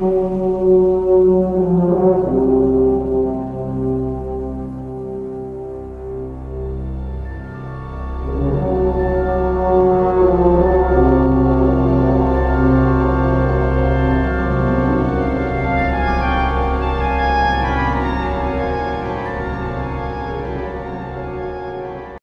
Amen.